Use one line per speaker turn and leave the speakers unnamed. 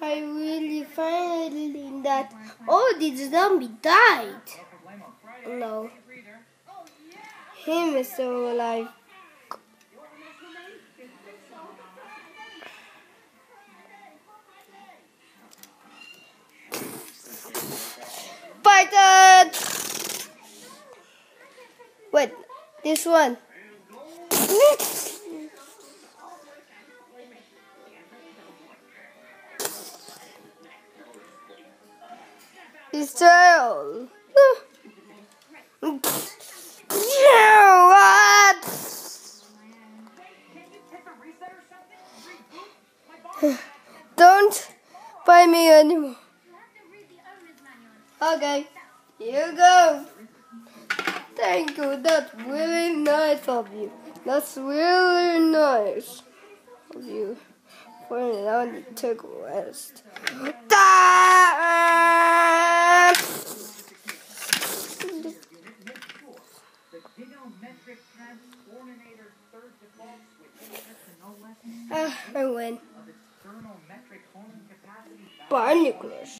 I really finally that. Oh, this zombie died. No. Him is still alive. Python! Wait, this one. Israel. what? Don't buy me anymore. Okay, you go. Thank you. That's really nice of you. That's really nice of you. For now, to take rest. Uh, I win. Binoculars.